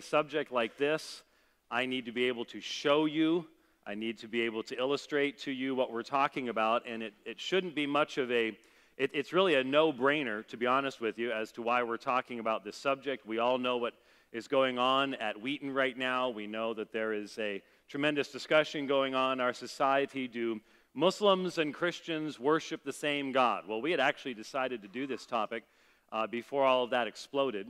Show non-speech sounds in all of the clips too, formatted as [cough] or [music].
subject like this, I need to be able to show you, I need to be able to illustrate to you what we're talking about, and it, it shouldn't be much of a, it, it's really a no brainer, to be honest with you, as to why we're talking about this subject. We all know what is going on at Wheaton right now. We know that there is a tremendous discussion going on in our society. Do Muslims and Christians worship the same God? Well, we had actually decided to do this topic uh, before all of that exploded.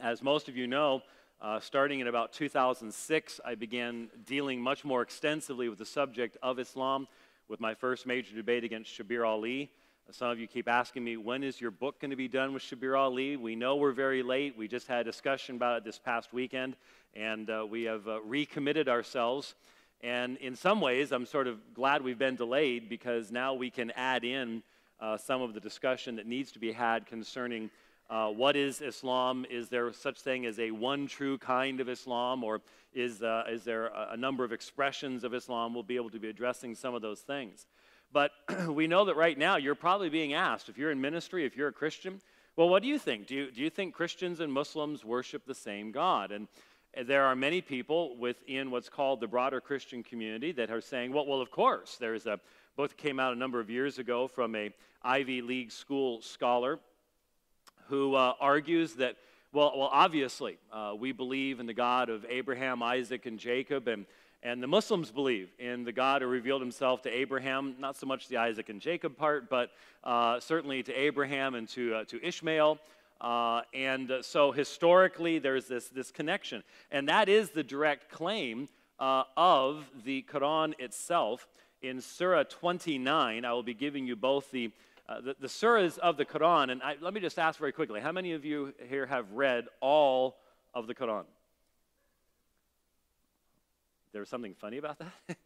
As most of you know, uh, starting in about 2006, I began dealing much more extensively with the subject of Islam with my first major debate against Shabir Ali. Some of you keep asking me, when is your book going to be done with Shabir Ali? We know we're very late. We just had a discussion about it this past weekend, and uh, we have uh, recommitted ourselves. And in some ways, I'm sort of glad we've been delayed because now we can add in uh, some of the discussion that needs to be had concerning uh, what is Islam? Is there such thing as a one true kind of Islam, or is, uh, is there a, a number of expressions of Islam? We'll be able to be addressing some of those things. But [clears throat] we know that right now you're probably being asked, if you're in ministry, if you're a Christian, well, what do you think? Do you, do you think Christians and Muslims worship the same God? And there are many people within what's called the broader Christian community that are saying, well, well, of course. There's a book that came out a number of years ago from a Ivy League school scholar who uh, argues that, well, well obviously, uh, we believe in the God of Abraham, Isaac, and Jacob, and and the Muslims believe in the God who revealed himself to Abraham, not so much the Isaac and Jacob part, but uh, certainly to Abraham and to, uh, to Ishmael. Uh, and so historically, there's this, this connection. And that is the direct claim uh, of the Quran itself. In Surah 29, I will be giving you both the, uh, the, the, surahs of the Quran. And I, let me just ask very quickly how many of you here have read all of the Quran? There was something funny about that? [laughs]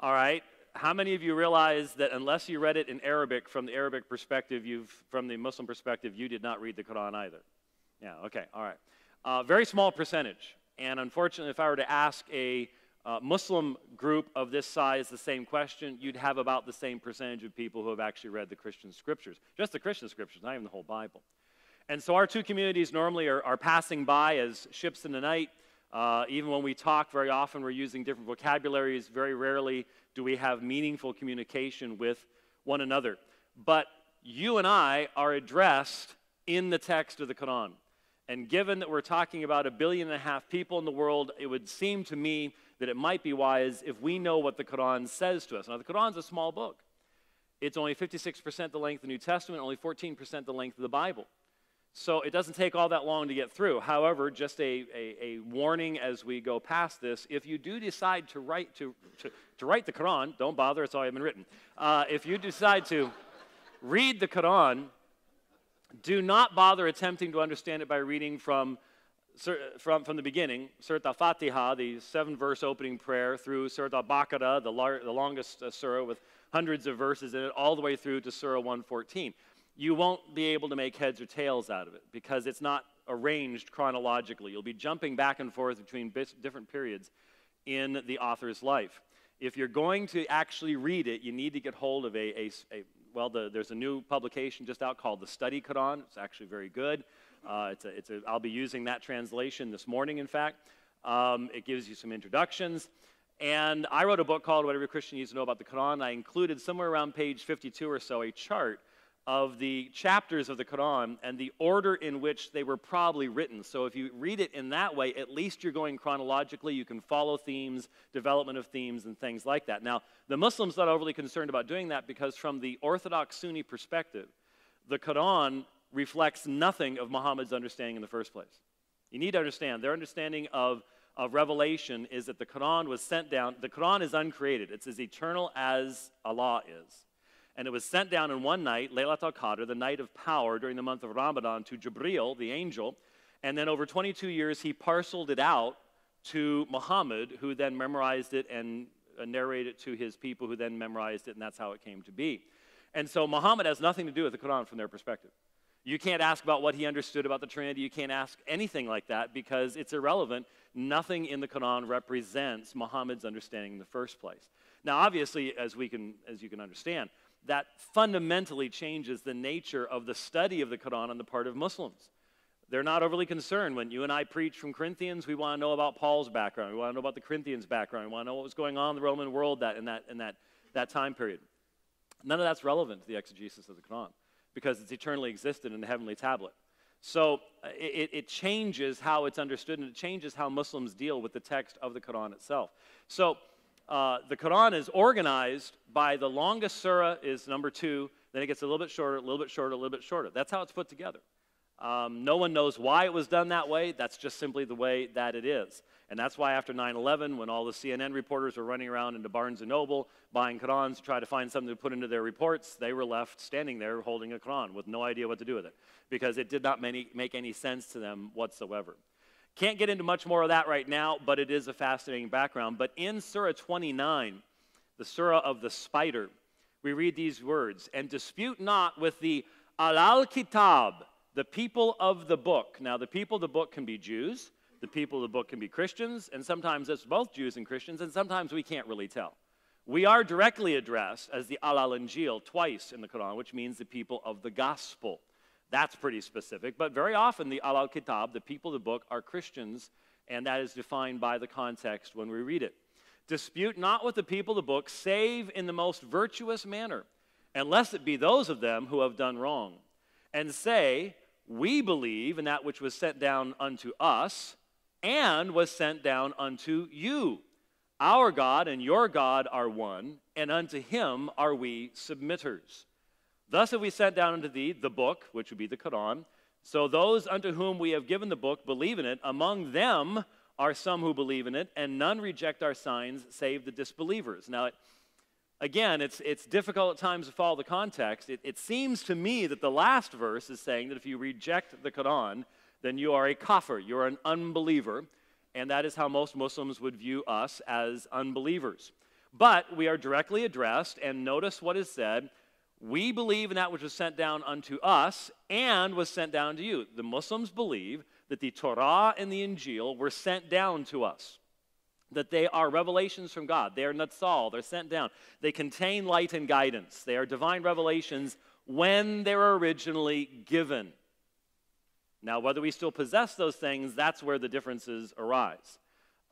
All right. How many of you realize that unless you read it in Arabic, from the Arabic perspective, you've, from the Muslim perspective, you did not read the Quran either? Yeah, okay, all right. Uh, very small percentage. And unfortunately, if I were to ask a uh, Muslim group of this size the same question, you'd have about the same percentage of people who have actually read the Christian scriptures. Just the Christian scriptures, not even the whole Bible. And so our two communities normally are, are passing by as ships in the night. Uh, even when we talk, very often we're using different vocabularies. Very rarely do we have meaningful communication with one another. But you and I are addressed in the text of the Quran. And given that we're talking about a billion and a half people in the world, it would seem to me that it might be wise if we know what the Quran says to us. Now, the Quran's a small book. It's only 56% the length of the New Testament, only 14% the length of the Bible. So it doesn't take all that long to get through. However, just a, a, a, warning as we go past this if you do decide to write, to, to, to write the Quran, don't bother, it's already been written. Uh, if you decide to read the Quran, do not bother attempting to understand it by reading from, from, from the beginning, Surat al Fatiha, the seven verse opening prayer, through Surat al Baqarah, the, lar- the longest uh, surah with hundreds of verses in it, all the way through to Surah 114 you won't be able to make heads or tails out of it because it's not arranged chronologically. You'll be jumping back and forth between different periods in the author's life. If you're going to actually read it, you need to get hold of a, a, a well, the, there's a new publication just out called the Study Quran. It's actually very good. Uh, it's a, it's a, I'll be using that translation this morning, in fact. Um, it gives you some introductions. And I wrote a book called What Every Christian Needs to Know About the Quran. I included somewhere around page 52 or so a chart of the chapters of the Quran and the order in which they were probably written. So if you read it in that way, at least you're going chronologically. You can follow themes, development of themes, and things like that. Now, the Muslims not overly concerned about doing that because, from the Orthodox Sunni perspective, the Quran reflects nothing of Muhammad's understanding in the first place. You need to understand their understanding of, of revelation is that the Quran was sent down. The Quran is uncreated, it's as eternal as Allah is. And it was sent down in one night, Laylat al Qadr, the night of power during the month of Ramadan, to Jibril, the angel. And then over 22 years, he parceled it out to Muhammad, who then memorized it and uh, narrated it to his people, who then memorized it, and that's how it came to be. And so Muhammad has nothing to do with the Quran from their perspective. You can't ask about what he understood about the Trinity. You can't ask anything like that because it's irrelevant. Nothing in the Quran represents Muhammad's understanding in the first place. Now, obviously, as, we can, as you can understand, that fundamentally changes the nature of the study of the Quran on the part of Muslims. They're not overly concerned when you and I preach from Corinthians. We want to know about Paul's background. We want to know about the Corinthians' background. We want to know what was going on in the Roman world that, in, that, in that, that time period. None of that's relevant to the exegesis of the Quran because it's eternally existed in the heavenly tablet. So uh, it, it, changes how it's understood and it changes how Muslims deal with the text of the Quran itself. So uh, the Quran is organized by the longest surah is number two, then it gets a little bit shorter, a little bit shorter, a little bit shorter. That's how it's put together. Um, no one knows why it was done that way. That's just simply the way that it is. And that's why after 9 11, when all the CNN reporters were running around into Barnes and Noble buying Qurans to try to find something to put into their reports, they were left standing there holding a Quran with no idea what to do with it because it did not make any sense to them whatsoever. Can't get into much more of that right now, but it is a fascinating background. But in Surah 29, the Surah of the spider, we read these words and dispute not with the Ahl al Kitab, the people of the book. Now, the people of the book can be Jews, the people of the book can be Christians, and sometimes it's both Jews and Christians, and sometimes we can't really tell. We are directly addressed as the Al Injil twice in the Quran, which means the people of the gospel. That's pretty specific, but very often the Al Kitab, the people of the book, are Christians, and that is defined by the context when we read it. Dispute not with the people of the book, save in the most virtuous manner, unless it be those of them who have done wrong, and say, we believe in that which was sent down unto us and was sent down unto you. Our God and your God are one, and unto him are we submitters. Thus have we sent down unto thee the book, which would be the Quran. So those unto whom we have given the book believe in it. Among them are some who believe in it, and none reject our signs save the disbelievers. Now, again, it's, it's difficult at times to follow the context. It, it seems to me that the last verse is saying that if you reject the Quran, then you are a kafir, you're an unbeliever, and that is how most Muslims would view us as unbelievers. But we are directly addressed, and notice what is said we believe in that which was sent down unto us and was sent down to you. The Muslims believe that the Torah and the Injil were sent down to us that they are revelations from God. They are natsal, they're sent down. They contain light and guidance. They are divine revelations when they were originally given. Now, whether we still possess those things, that's where the differences arise.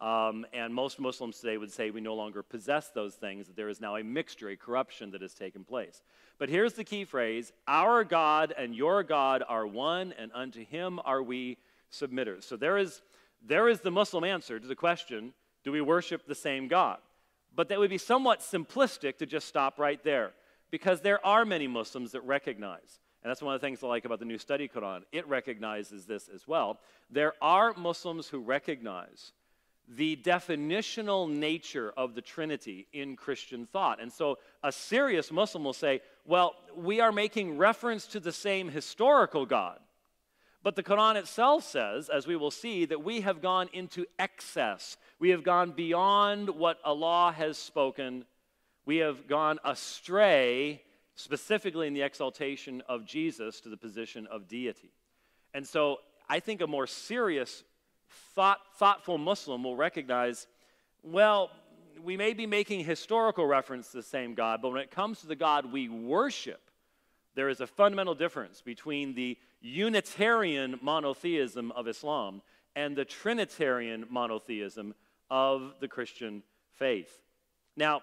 Um, and most Muslims today would say we no longer possess those things, that there is now a mixture, a corruption that has taken place. But here's the key phrase Our God and your God are one, and unto him are we submitters. So there is, there is the Muslim answer to the question do we worship the same God? But that would be somewhat simplistic to just stop right there because there are many Muslims that recognize, and that's one of the things I like about the New Study Quran, it recognizes this as well. There are Muslims who recognize the definitional nature of the Trinity in Christian thought. And so a serious Muslim will say, well, we are making reference to the same historical God. But the Quran itself says, as we will see, that we have gone into excess. We have gone beyond what Allah has spoken. We have gone astray, specifically in the exaltation of Jesus to the position of deity. And so I think a more serious, thought, thoughtful Muslim will recognize well, we may be making historical reference to the same God, but when it comes to the God we worship, there is a fundamental difference between the Unitarian monotheism of Islam and the Trinitarian monotheism of the Christian faith. Now,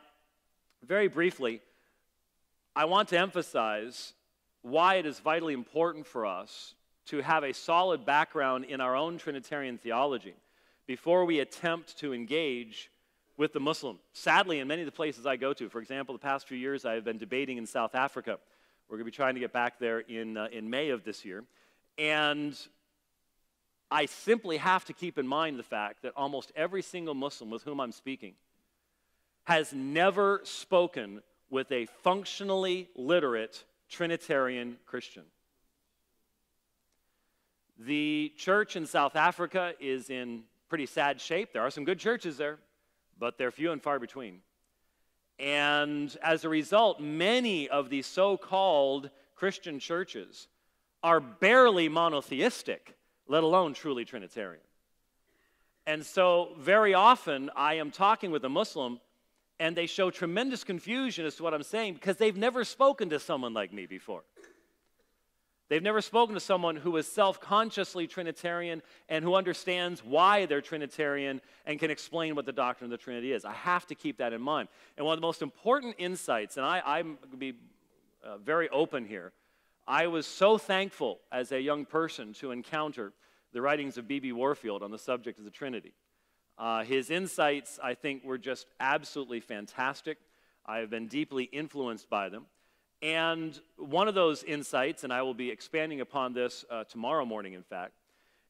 very briefly, I want to emphasize why it is vitally important for us to have a solid background in our own Trinitarian theology before we attempt to engage with the Muslim. Sadly, in many of the places I go to, for example, the past few years I have been debating in South Africa we're going to be trying to get back there in, uh, in May of this year. And I simply have to keep in mind the fact that almost every single Muslim with whom I'm speaking has never spoken with a functionally literate Trinitarian Christian. The church in South Africa is in pretty sad shape. There are some good churches there, but they're few and far between. And as a result, many of these so called Christian churches are barely monotheistic, let alone truly Trinitarian. And so, very often, I am talking with a Muslim and they show tremendous confusion as to what I'm saying because they've never spoken to someone like me before. They've never spoken to someone who is self consciously Trinitarian and who understands why they're Trinitarian and can explain what the doctrine of the Trinity is. I have to keep that in mind. And one of the most important insights, and I, I'm going to be uh, very open here, I was so thankful as a young person to encounter the writings of B.B. Warfield on the subject of the Trinity. Uh, his insights, I think, were just absolutely fantastic. I have been deeply influenced by them. And one of those insights, and I will be expanding upon this uh, tomorrow morning, in fact,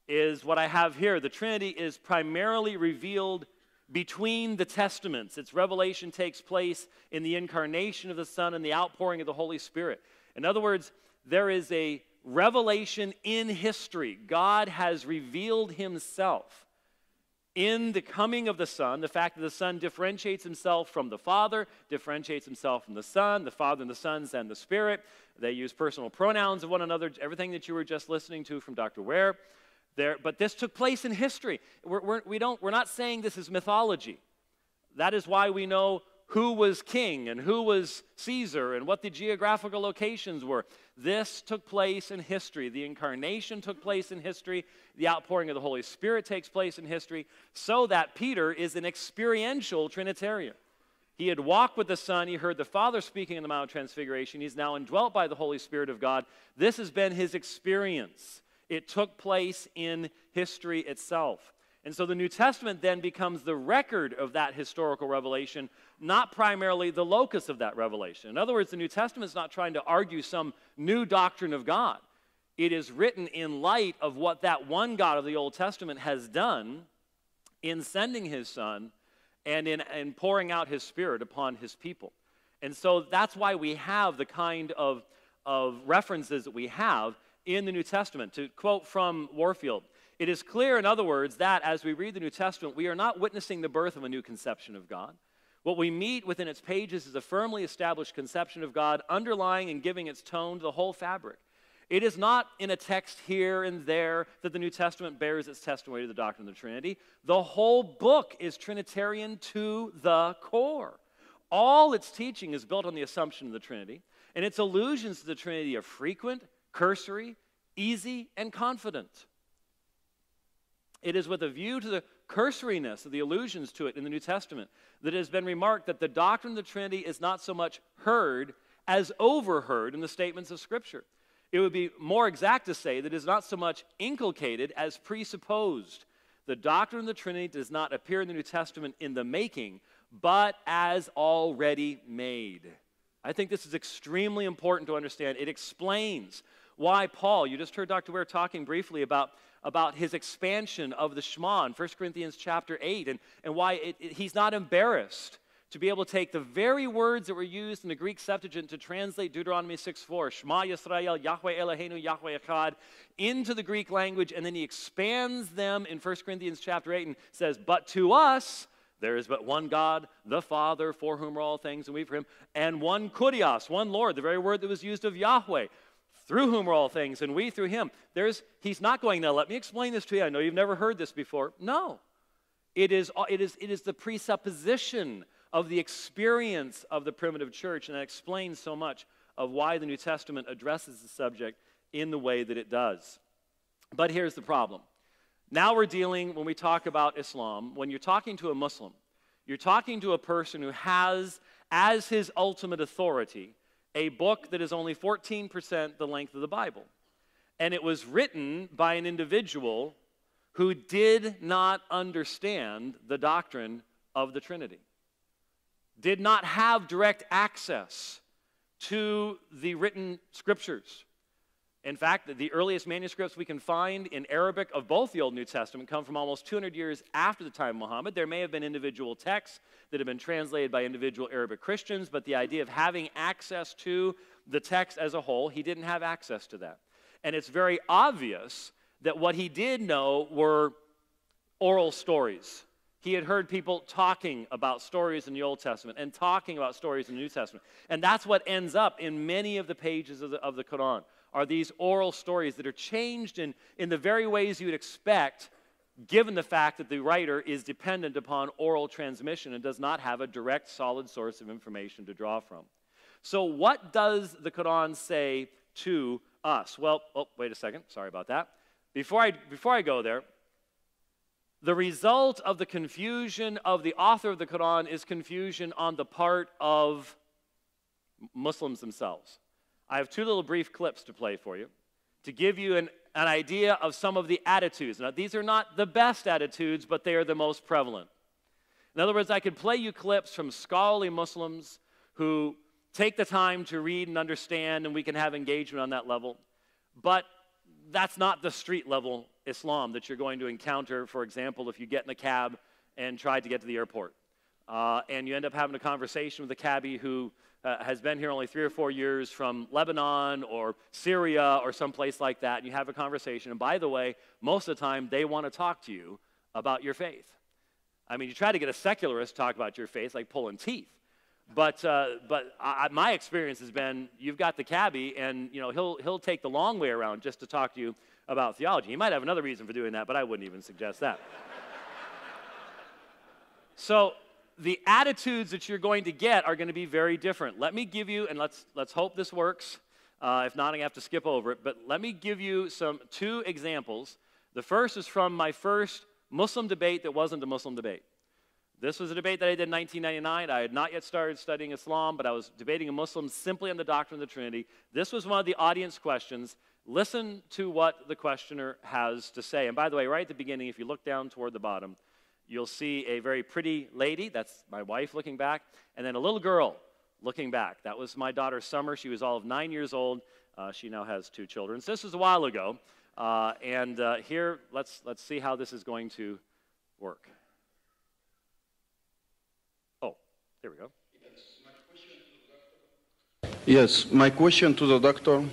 is what I have here. The Trinity is primarily revealed between the Testaments. Its revelation takes place in the incarnation of the Son and the outpouring of the Holy Spirit. In other words, there is a revelation in history. God has revealed himself in the coming of the Son, the fact that the Son differentiates himself from the Father, differentiates himself from the Son, the Father and the Son send the Spirit. They use personal pronouns of one another, everything that you were just listening to from Dr. Ware. There, but this took place in history. We're, we're, we don't, we're not saying this is mythology. That is why we know who was king and who was Caesar and what the geographical locations were. This took place in history. The incarnation took place in history. The outpouring of the Holy Spirit takes place in history, so that Peter is an experiential Trinitarian. He had walked with the Son. He heard the Father speaking in the Mount of Transfiguration. He's now indwelt by the Holy Spirit of God. This has been his experience. It took place in history itself. And so the New Testament then becomes the record of that historical revelation, not primarily the locus of that revelation. In other words, the New Testament is not trying to argue some new doctrine of God. It is written in light of what that one God of the Old Testament has done in sending his Son and in, in pouring out his Spirit upon his people. And so that's why we have the kind of, of references that we have in the New Testament. To quote from Warfield, it is clear, in other words, that as we read the New Testament, we are not witnessing the birth of a new conception of God. What we meet within its pages is a firmly established conception of God, underlying and giving its tone to the whole fabric. It is not in a text here and there that the New Testament bears its testimony to the doctrine of the Trinity. The whole book is Trinitarian to the core. All its teaching is built on the assumption of the Trinity, and its allusions to the Trinity are frequent, cursory, easy, and confident. It is with a view to the cursoriness of the allusions to it in the New Testament that it has been remarked that the doctrine of the Trinity is not so much heard as overheard in the statements of Scripture. It would be more exact to say that it is not so much inculcated as presupposed. The doctrine of the Trinity does not appear in the New Testament in the making, but as already made. I think this is extremely important to understand. It explains why Paul, you just heard Dr. Ware talking briefly about about his expansion of the Shema in 1 Corinthians chapter 8 and, and why it, it, he's not embarrassed to be able to take the very words that were used in the Greek Septuagint to translate Deuteronomy 6:4, Shema Yisrael, Yahweh Eloheinu, Yahweh Echad, into the Greek language, and then he expands them in 1 Corinthians chapter 8 and says, But to us, there is but one God, the Father, for whom are all things, and we for him, and one kurios, one Lord, the very word that was used of Yahweh through whom are all things, and we through him. There's, he's not going, now let me explain this to you. I know you've never heard this before. No. It is, it is, it is the presupposition of the experience of the primitive church, and that explains so much of why the New Testament addresses the subject in the way that it does. But here's the problem. Now we're dealing, when we talk about Islam, when you're talking to a Muslim, you're talking to a person who has as his ultimate authority a book that is only 14% the length of the Bible. And it was written by an individual who did not understand the doctrine of the Trinity, did not have direct access to the written scriptures. In fact, the earliest manuscripts we can find in Arabic of both the Old and New Testament come from almost 200 years after the time of Muhammad. There may have been individual texts that have been translated by individual Arabic Christians, but the idea of having access to the text as a whole, he didn't have access to that. And it's very obvious that what he did know were oral stories. He had heard people talking about stories in the Old Testament and talking about stories in the New Testament. And that's what ends up in many of the pages of the, of the Quran are these oral stories that are changed in, in the very ways you would expect, given the fact that the writer is dependent upon oral transmission and does not have a direct, solid source of information to draw from. So, what does the Quran say to us? Well, oh, wait a second. Sorry about that. Before I, before I go there, the result of the confusion of the author of the Quran is confusion on the part of Muslims themselves. I have two little brief clips to play for you to give you an, an idea of some of the attitudes. Now, these are not the best attitudes, but they are the most prevalent. In other words, I could play you clips from scholarly Muslims who take the time to read and understand, and we can have engagement on that level. But that's not the street level Islam that you're going to encounter, for example, if you get in a cab and try to get to the airport. Uh, and you end up having a conversation with a cabbie who uh, has been here only three or four years from Lebanon or Syria or someplace like that, and you have a conversation. And by the way, most of the time they want to talk to you about your faith. I mean, you try to get a secularist to talk about your faith, like pulling teeth. But, uh, but I, my experience has been you've got the cabbie, and you know, he'll, he'll take the long way around just to talk to you about theology. He might have another reason for doing that, but I wouldn't even suggest that. [laughs] so the attitudes that you're going to get are going to be very different. Let me give you, and let's, let's hope this works. Uh, if not, I have to skip over it. But let me give you some two examples. The first is from my first Muslim debate that wasn't a Muslim debate. This was a debate that I did in 1999. I had not yet started studying Islam, but I was debating a Muslim simply on the doctrine of the Trinity. This was one of the audience questions. Listen to what the questioner has to say. And by the way, right at the beginning, if you look down toward the bottom, you'll see a very pretty lady. That's my wife looking back. And then a little girl looking back. That was my daughter, Summer. She was all of nine years old. Uh, she now has two children. So this was a while ago. Uh, and uh, here, let's, let's see how this is going to work. Oh, there we go. Yes, my question to the doctor.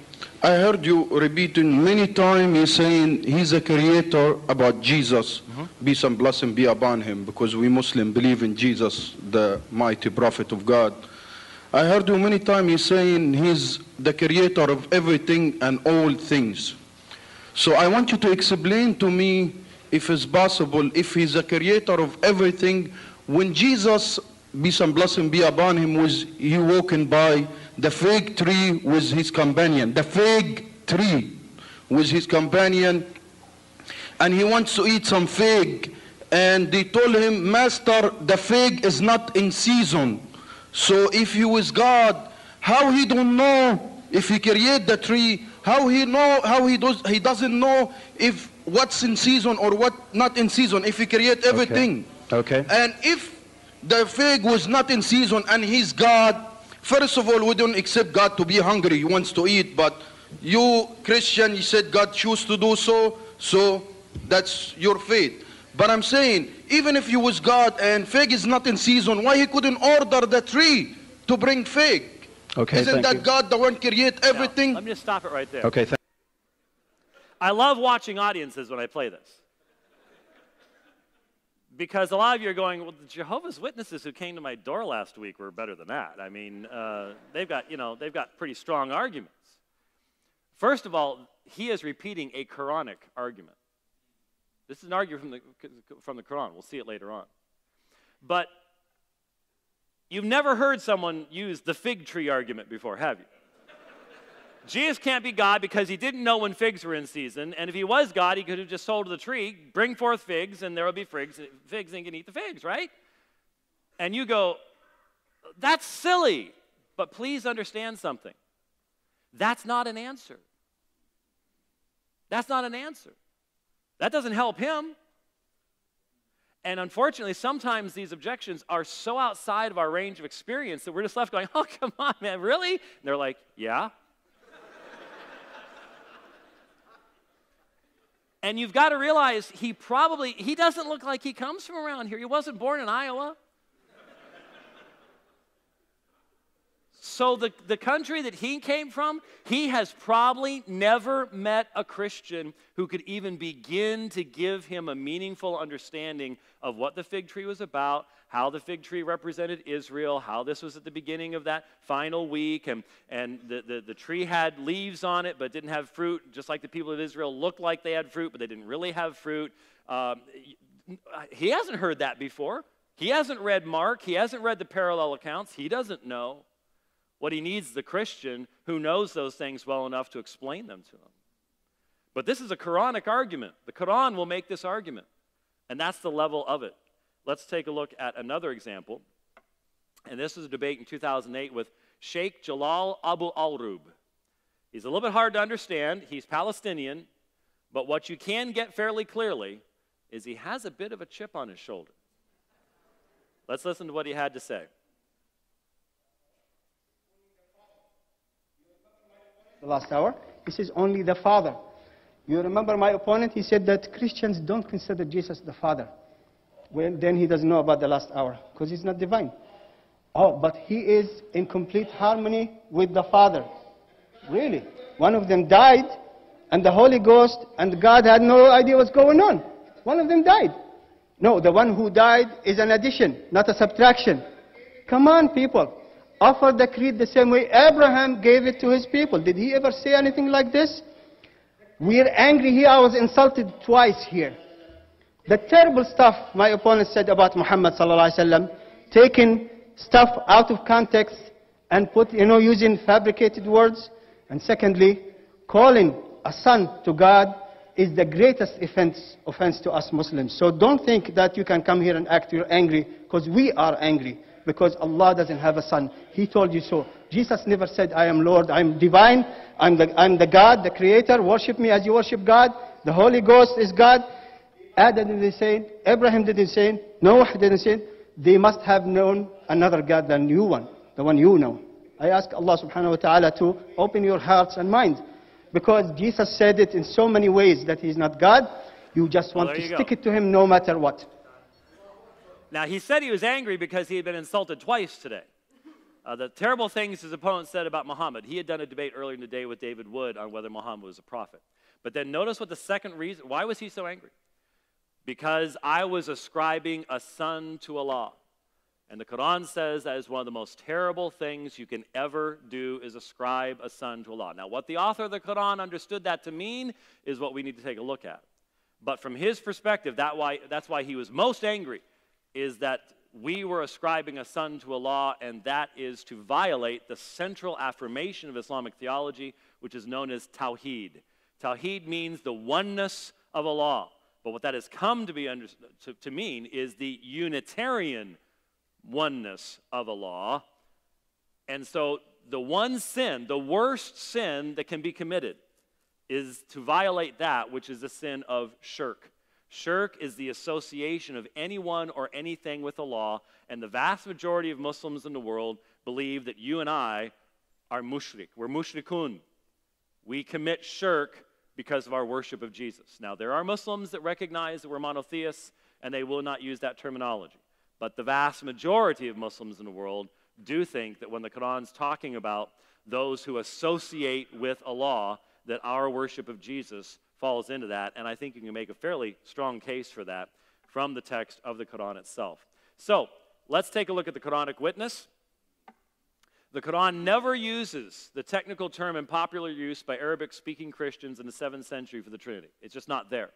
I heard you repeating many times you saying he's a creator about Jesus. Mm-hmm. Peace and blessing be upon him because we Muslim believe in Jesus, the mighty prophet of God. I heard you many times you saying he's the creator of everything and all things. So I want you to explain to me if it's possible, if he's a creator of everything, when Jesus peace and blessing be upon him, was he walking by the fig tree with his companion. The fig tree with his companion. And he wants to eat some fig. And they told him, Master, the fig is not in season. So if he was God, how he don't know if he create the tree, how he know, how he does, he doesn't know if what's in season or what not in season, if he create everything. Okay. okay. And if the fig was not in season and he's God. First of all, we don't accept God to be hungry. He wants to eat. But you, Christian, you said God choose to do so. So that's your faith. But I'm saying, even if he was God and fig is not in season, why he couldn't order the tree to bring fig? Okay, Isn't that you. God the one create everything? let me just stop it right there. Okay. I love watching audiences when I play this because a lot of you are going, well, the Jehovah's Witnesses who came to my door last week were better than that. I mean, uh, they've got, you know, they've got pretty strong arguments. First of all, he is repeating a Quranic argument. This is an argument from the, from the Quran. We'll see it later on. But you've never heard someone use the fig tree argument before, have you? Jesus can't be God because he didn't know when figs were in season. And if he was God, he could have just told the tree, bring forth figs, and there will be figs, figs, and you can eat the figs, right? And you go, that's silly. But please understand something. That's not an answer. That's not an answer. That doesn't help him. And unfortunately, sometimes these objections are so outside of our range of experience that we're just left going, [laughs] oh, come on, man, really? And they're like, yeah. And you've got to realize he probably, he doesn't look like he comes from around here. He wasn't born in Iowa. So, the, the country that he came from, he has probably never met a Christian who could even begin to give him a meaningful understanding of what the fig tree was about, how the fig tree represented Israel, how this was at the beginning of that final week, and, and the, the, the tree had leaves on it but didn't have fruit, just like the people of Israel looked like they had fruit, but they didn't really have fruit. Um, he hasn't heard that before. He hasn't read Mark, he hasn't read the parallel accounts, he doesn't know What he needs is the Christian who knows those things well enough to explain them to him. But this is a Quranic argument. The Quran will make this argument, and that's the level of it. Let's take a look at another example. And this is a debate in 2008 with Sheikh Jalal Abu Alrub. He's a little bit hard to understand. He's Palestinian, but what you can get fairly clearly is he has a bit of a chip on his shoulder. Let's listen to what he had to say. The last hour, he says only the Father. You remember my opponent? He said that Christians don't consider Jesus the Father. Well, then he doesn't know about the last hour because he's not divine. Oh, but he is in complete harmony with the Father. Really? One of them died, and the Holy Ghost and God had no idea what's going on. One of them died. No, the one who died is an addition, not a subtraction. Come on, people. Offer the creed the same way Abraham gave it to his people. Did he ever say anything like this? We're angry here. I was insulted twice here. The terrible stuff my opponent said about Muhammad sallallahu alaihi wasallam, taking stuff out of context and put, you know, using fabricated words. And secondly, calling a son to God is the greatest offense, offense to us Muslims. So don't think that you can come here and act you're angry, because we are angry, because Allah doesn't have a son. He told you so. Jesus never said, I am Lord, I'm divine, I'm the, I'm the God, the creator, worship me as you worship God. The Holy Ghost is God. Adam didn't say it, Abraham didn't say it, Noah didn't say it. They must have known another God than you one, the one you know. I ask Allah subhanahu wa ta'ala to open your hearts and minds. Because Jesus said it in so many ways that He's not God. You just want Well, to stick go. it to Him no matter what. Now, he said he was angry because he had been insulted twice today. Uh, the terrible things his opponent said about Muhammad. He had done a debate earlier in the day with David Wood on whether Muhammad was a prophet. But then notice what the second reason, why was he so angry? Because I was ascribing a son to Allah. And the Quran says that is one of the most terrible things you can ever do is ascribe a son to Allah. Now, what the author of the Quran understood that to mean is what we need to take a look at. But from his perspective, that why, that's why he was most angry, is that we were ascribing a son to Allah, and that is to violate the central affirmation of Islamic theology, which is known as Tawheed. Tawheed means the oneness of Allah. But what that has come to, be under, to, to mean is the Unitarian oneness of Allah. And so the one sin, the worst sin that can be committed, is to violate that which is the sin of shirk. Shirk is the association of anyone or anything with Allah, and the vast majority of Muslims in the world believe that you and I are mushrik. We're mushrikun. We commit shirk because of our worship of Jesus. Now, there are Muslims that recognize that we're monotheists, and they will not use that terminology. But the vast majority of Muslims in the world do think that when the Quran's talking about those who associate with Allah, that our worship of Jesus falls into that. And I think you can make a fairly strong case for that from the text of the Quran itself. So let's take a look at the Quranic witness. The Quran never uses the technical term in popular use by Arabic speaking Christians in the 7th century for the Trinity. It's just not there.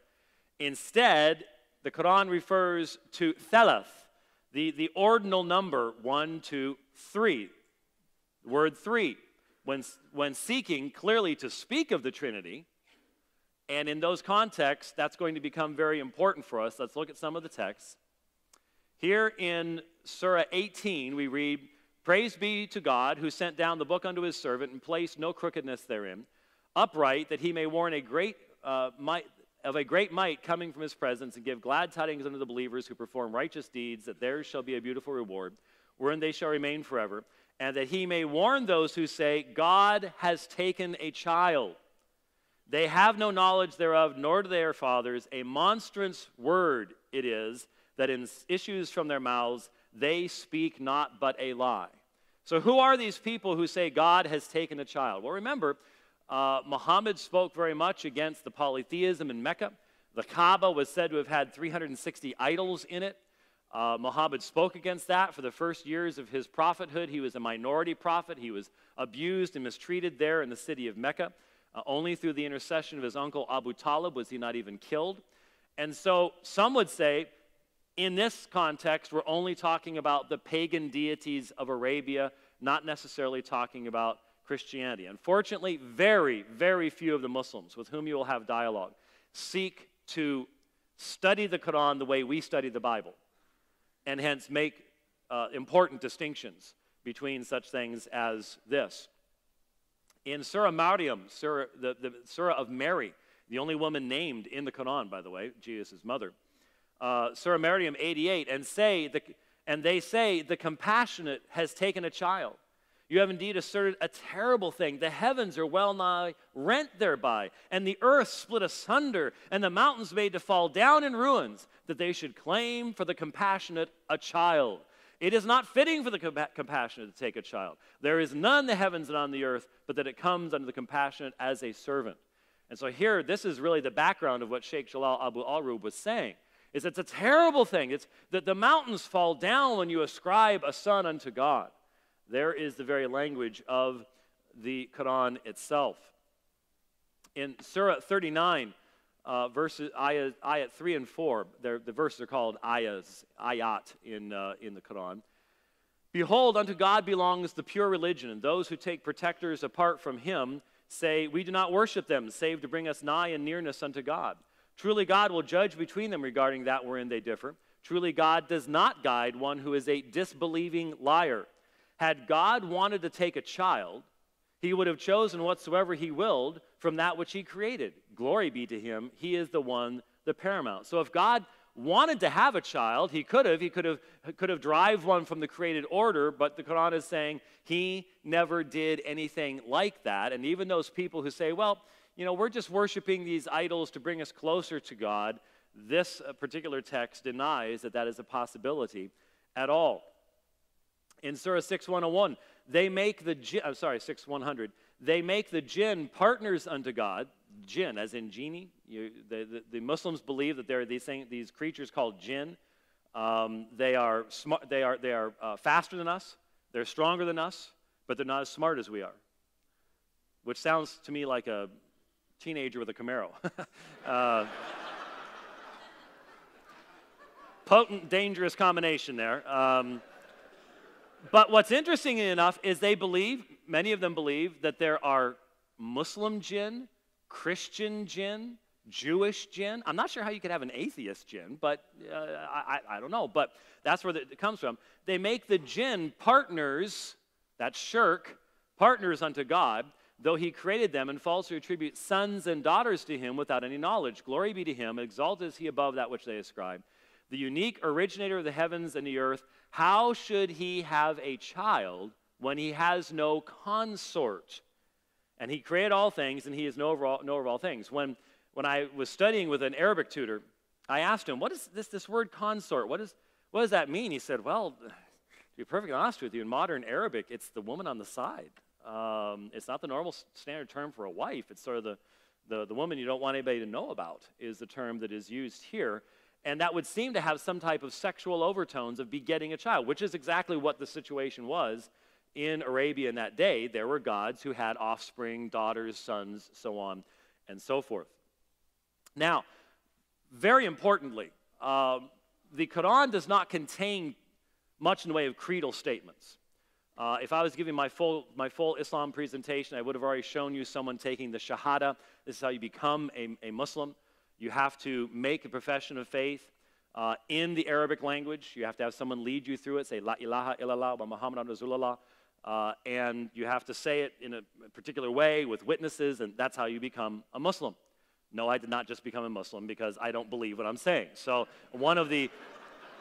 Instead, the Quran refers to thalath, the, the ordinal number one, two, three. Word three. When, when seeking clearly to speak of the Trinity, and in those contexts, that's going to become very important for us. Let's look at some of the texts. Here in Surah 18, we read, Praise be to God who sent down the book unto his servant and placed no crookedness therein, upright that he may warn a great uh, might, of a great might coming from his presence and give glad tidings unto the believers who perform righteous deeds, that theirs shall be a beautiful reward, wherein they shall remain forever, and that he may warn those who say, God has taken a child. They have no knowledge thereof, nor do their fathers. A monstrous word it is that issues from their mouths. They speak not but a lie. So, who are these people who say God has taken a child? Well, remember, uh, Muhammad spoke very much against the polytheism in Mecca. The Kaaba was said to have had 360 idols in it. Uh, Muhammad spoke against that for the first years of his prophethood. He was a minority prophet. He was abused and mistreated there in the city of Mecca. Uh, only through the intercession of his uncle Abu Talib was he not even killed. And so some would say, in this context, we're only talking about the pagan deities of Arabia, not necessarily talking about Christianity. Unfortunately, very, very few of the Muslims with whom you will have dialogue seek to study the Quran the way we study the Bible, and hence make uh, important distinctions between such things as this. In Surah Maryam, Surah, the, the Surah of Mary, the only woman named in the Quran, by the way, Jesus' mother, uh, Surah Maryam 88, and say, the, and they say, the compassionate has taken a child. You have indeed asserted a terrible thing. The heavens are well nigh rent thereby, and the earth split asunder, and the mountains made to fall down in ruins, that they should claim for the compassionate a child. It is not fitting for the compassionate to take a child. There is none in the heavens and on the earth, but that it comes under the compassionate as a servant. And so here, this is really the background of what Sheikh Jalal Abu Alrub was saying. Is it's a terrible thing. It's that the mountains fall down when you ascribe a son unto God. There is the very language of the Quran itself. In Surah 39, uh, verses ayat, ayat 3 and 4, the verses are called ayahs, ayat in, uh, in the Quran. Behold, unto God belongs the pure religion, and those who take protectors apart from him say, We do not worship them, save to bring us nigh in nearness unto God. Truly, God will judge between them regarding that wherein they differ. Truly, God does not guide one who is a disbelieving liar. Had God wanted to take a child, he would have chosen whatsoever he willed from that which he created. Glory be to him. He is the one, the paramount. So if God wanted to have a child, he could have. He could have, could have derived one from the created order, but the Quran is saying he never did anything like that. And even those people who say, well, you know, we're just worshiping these idols to bring us closer to God, this uh, particular text denies that that is a possibility at all. In Surah 6101, they make the jinn, I'm sorry, 6100, they make the jinn partners unto God, jinn as in genie. You, the, the, the, Muslims believe that there are these, things, these creatures called jinn. Um, they are, smart, they are, they are uh, faster than us, they're stronger than us, but they're not as smart as we are. Which sounds to me like a teenager with a Camaro. [laughs] uh, [laughs] potent, dangerous combination there. Um, but what's interesting enough is they believe, many of them believe, that there are Muslim jinn, Christian jinn, Jewish jinn. I'm not sure how you could have an atheist jinn, but uh, I, I, don't know. But that's where it comes from. They make the jinn partners, that's shirk, partners unto God, though he created them and falsely attribute sons and daughters to him without any knowledge. Glory be to him, exalted is he above that which they ascribe. The unique originator of the heavens and the earth how should he have a child when he has no consort? And he created all things, and he is knower of all, knower of all things. When, when I was studying with an Arabic tutor, I asked him, What is this, this word consort? What, is, what does that mean? He said, Well, [sighs] to be perfectly honest with you, in modern Arabic, it's the woman on the side. Um, it's not the normal standard term for a wife. It's sort of the, the, the woman you don't want anybody to know about, is the term that is used here. And that would seem to have some type of sexual overtones of begetting a child, which is exactly what the situation was in Arabia in that day. There were gods who had offspring, daughters, sons, so on and so forth. Now, very importantly, uh, the Quran does not contain much in the way of creedal statements. Uh, if I was giving my full, my full Islam presentation, I would have already shown you someone taking the Shahada. This is how you become a, a Muslim. You have to make a profession of faith uh, in the Arabic language. You have to have someone lead you through it, say La ilaha illallah wa Muhammad Rasulullah. Uh, and you have to say it in a particular way with witnesses, and that's how you become a Muslim. No, I did not just become a Muslim because I don't believe what I'm saying. So, one of the.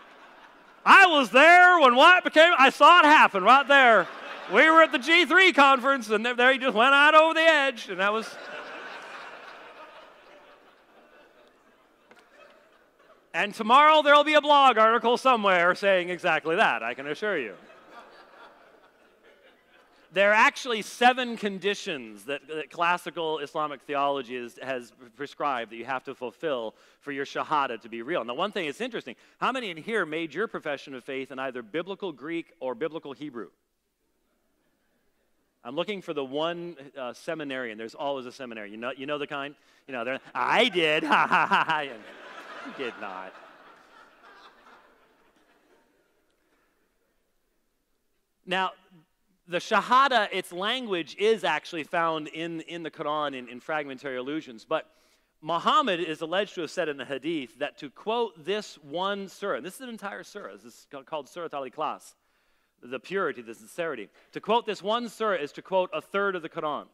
[laughs] I was there when what became. I saw it happen right there. We were at the G3 conference, and there he just went out over the edge, and that was. And tomorrow there'll be a blog article somewhere saying exactly that, I can assure you. There are actually seven conditions that, that classical Islamic theology is, has prescribed that you have to fulfill for your shahada to be real. Now, one thing that's interesting how many in here made your profession of faith in either biblical Greek or biblical Hebrew? I'm looking for the one uh, seminarian. There's always a seminarian. You know, you know the kind? You know, I did. [laughs] Ha ha ha. He [laughs] did not. Now, the Shahada, its language is actually found in, in the Quran in, in fragmentary allusions. But Muhammad is alleged to have said in the Hadith that to quote this one surah, this is an entire surah, this is called Surah Al Ikhlas, the purity, the sincerity. To quote this one surah is to quote a third of the Quran.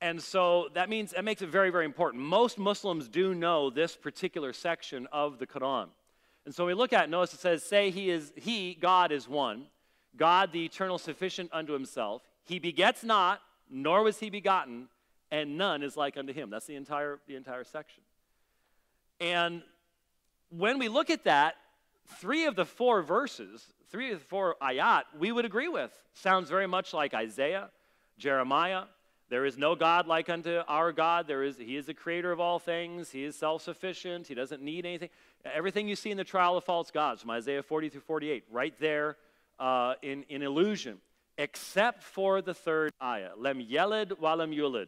And so that means that makes it very, very important. Most Muslims do know this particular section of the Quran. And so we look at it, notice it says, say he is he, God is one, God the eternal sufficient unto himself. He begets not, nor was he begotten, and none is like unto him. That's the entire, the entire section. And when we look at that, three of the four verses, three of the four ayat, we would agree with. Sounds very much like Isaiah, Jeremiah, there is no God like unto our God. There is, he is the creator of all things. He is self sufficient. He doesn't need anything. Everything you see in the trial of false gods, from Isaiah 40 through 48, right there uh, in, in illusion, except for the third ayah. Lem yelid walem yulid.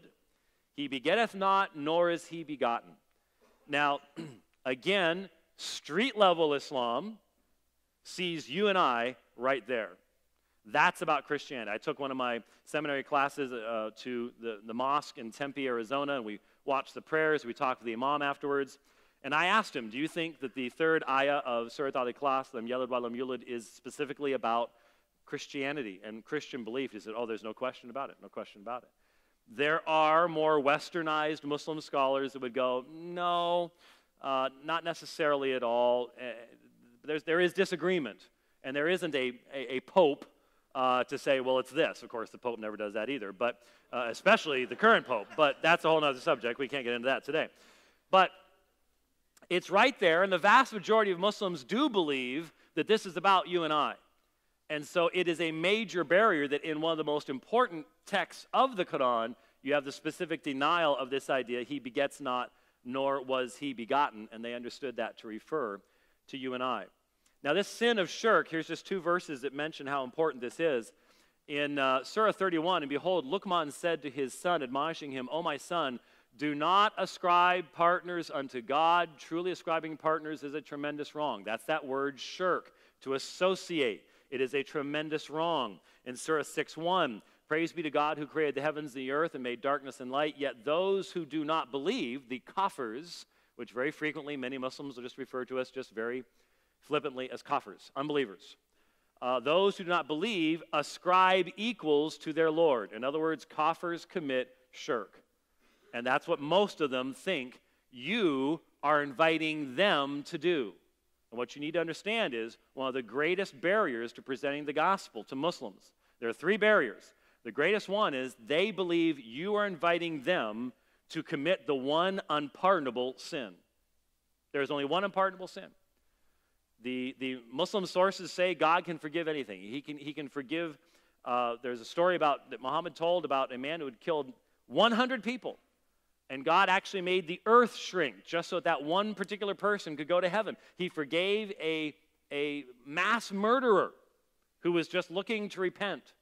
He begetteth not, nor is he begotten. Now, [clears throat] again, street level Islam sees you and I right there. That's about Christianity. I took one of my seminary classes uh, to the, the mosque in Tempe, Arizona, and we watched the prayers. We talked with the imam afterwards. And I asked him, Do you think that the third ayah of Surat al Ikhlas, Lam Yalid Wa Lam Yulid, is specifically about Christianity and Christian belief? He said, Oh, there's no question about it. No question about it. There are more westernized Muslim scholars that would go, No, uh, not necessarily at all. Uh, there's, there is disagreement, and there isn't a, a, a pope uh, to say, well, it's this. Of course, the Pope never does that either, but uh, especially the current Pope. But that's a whole other subject. We can't get into that today. But it's right there, and the vast majority of Muslims do believe that this is about you and I. And so it is a major barrier that in one of the most important texts of the Quran, you have the specific denial of this idea he begets not, nor was he begotten. And they understood that to refer to you and I. Now, this sin of shirk, here's just two verses that mention how important this is. In uh, Surah 31, and behold, Luqman said to his son, admonishing him, O my son, do not ascribe partners unto God. Truly ascribing partners is a tremendous wrong. That's that word shirk, to associate. It is a tremendous wrong. In Surah 6 1, Praise be to God who created the heavens and the earth and made darkness and light. Yet those who do not believe, the kafirs, which very frequently many Muslims will just refer to as just very flippantly as kuffar, unbelievers. Uh, those who do not believe ascribe equals to their Lord. In other words, kuffar commit shirk. And that's what most of them think you are inviting them to do. And what you need to understand is one of the greatest barriers to presenting the gospel to Muslims. There are three barriers. The greatest one is they believe you are inviting them to commit the one unpardonable sin. There is only one unpardonable sin. The, the Muslim sources say God can forgive anything. He can, he can forgive. Uh, there's a story about that Muhammad told about a man who had killed 100 people. And God actually made the earth shrink just so that, one particular person could go to heaven. He forgave a, a mass murderer who was just looking to repent.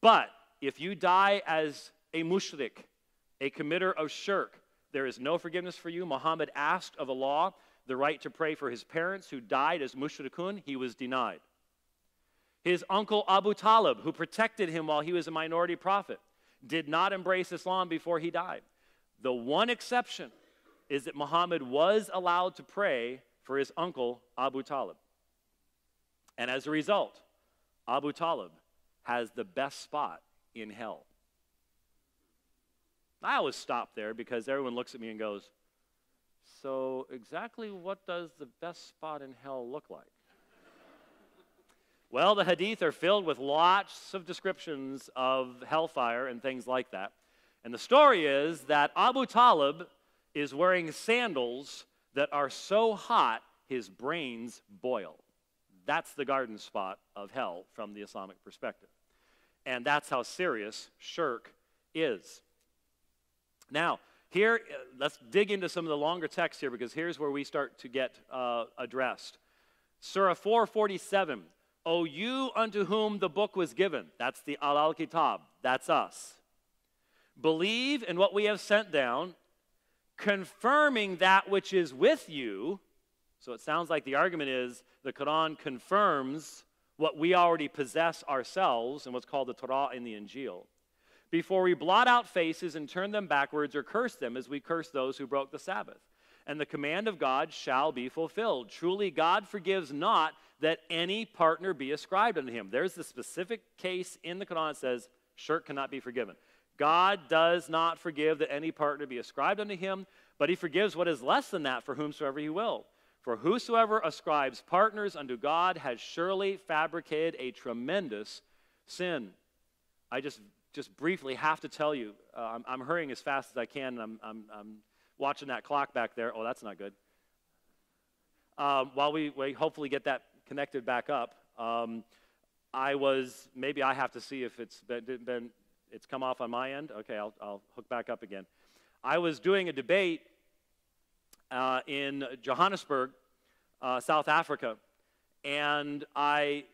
But if you die as a mushrik, a committer of shirk, there is no forgiveness for you. Muhammad asked of Allah the right to pray for his parents who died as mushrikun, he was denied. His uncle Abu Talib, who protected him while he was a minority prophet, did not embrace Islam before he died. The one exception is that Muhammad was allowed to pray for his uncle Abu Talib. And as a result, Abu Talib has the best spot in hell. I always stop there because everyone looks at me and goes, so, exactly what does the best spot in hell look like? well, the Hadith are filled with lots of descriptions of hellfire and things like that. And the story is that Abu Talib is wearing sandals that are so hot his brains boil. That's the garden spot of hell from the Islamic perspective. And that's how serious shirk is. Now, here, uh, let's dig into some of the longer texts here because here's where we start to get uh, addressed. Surah 447, O you unto whom the book was given, that's the Ahl al Kitab, that's us. Believe in what we have sent down, confirming that which is with you. So it sounds like the argument is the Quran confirms what we already possess ourselves in what's called the Torah and the Injil, before we blot out faces and turn them backwards or curse them as we curse those who broke the Sabbath. And the command of God shall be fulfilled. Truly, God forgives not that any partner be ascribed unto him. There's the specific case in the Quran that says shirk cannot be forgiven. God does not forgive that any partner be ascribed unto him, but he forgives what is less than that for whomsoever he will. For whosoever ascribes partners unto God has surely fabricated a tremendous sin. I just, just briefly have to tell you, uh, I'm, I'm, hurrying as fast as I can, and I'm, I'm, I'm, watching that clock back there. Oh, that's not good. Um, while we, we hopefully get that connected back up, um, I was, maybe I have to see if it's been, been it's come off on my end. Okay, I'll, I'll hook back up again. I was doing a debate uh, in Johannesburg, uh, South Africa, and I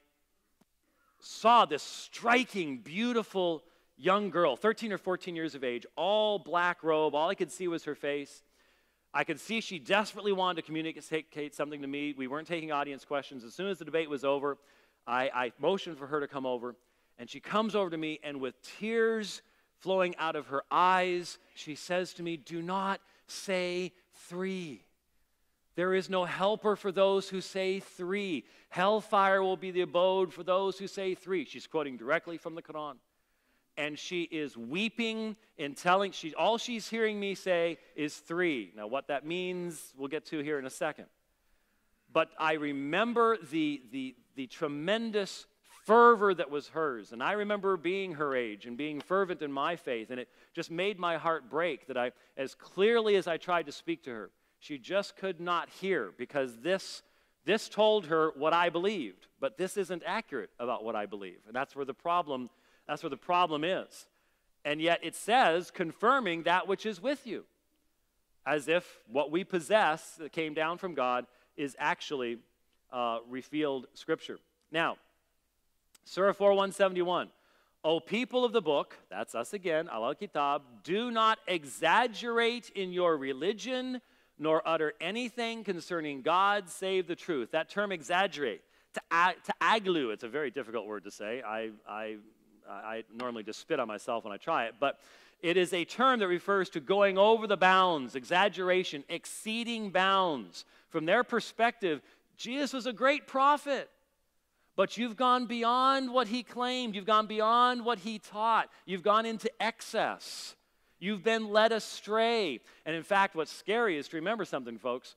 saw this striking, beautiful young girl, 13 or 14 years of age, all black robe. All I could see was her face. I could see she desperately wanted to communicate something to me. We weren't taking audience questions. As soon as the debate was over, I, I motioned for her to come over, and she comes over to me, and with tears flowing out of her eyes, she says to me, Do not say three. There is no helper for those who say three. Hellfire will be the abode for those who say three. She's quoting directly from the Quran. And she is weeping and telling, she, all she's hearing me say is three. Now, what that means, we'll get to here in a second. But I remember the, the, the tremendous fervor that was hers. And I remember being her age and being fervent in my faith. And it just made my heart break that I, as clearly as I tried to speak to her, she just could not hear because this, this told her what I believed. But this isn't accurate about what I believe. And that's where the problem, that's where the problem is. And yet it says, confirming that which is with you. As if what we possess that came down from God is actually uh, revealed scripture. Now, Surah 4 171. O people of the book, that's us again, Al Kitab, do not exaggerate in your religion nor utter anything concerning God save the truth. That term exaggerate, to, to aglu, it's a very difficult word to say. I, I, I normally just spit on myself when I try it, but it is a term that refers to going over the bounds, exaggeration, exceeding bounds. From their perspective, Jesus was a great prophet. But you've gone beyond what he claimed. You've gone beyond what he taught. You've gone into excess. You've been led astray. And in fact, what's scary is to remember something, folks.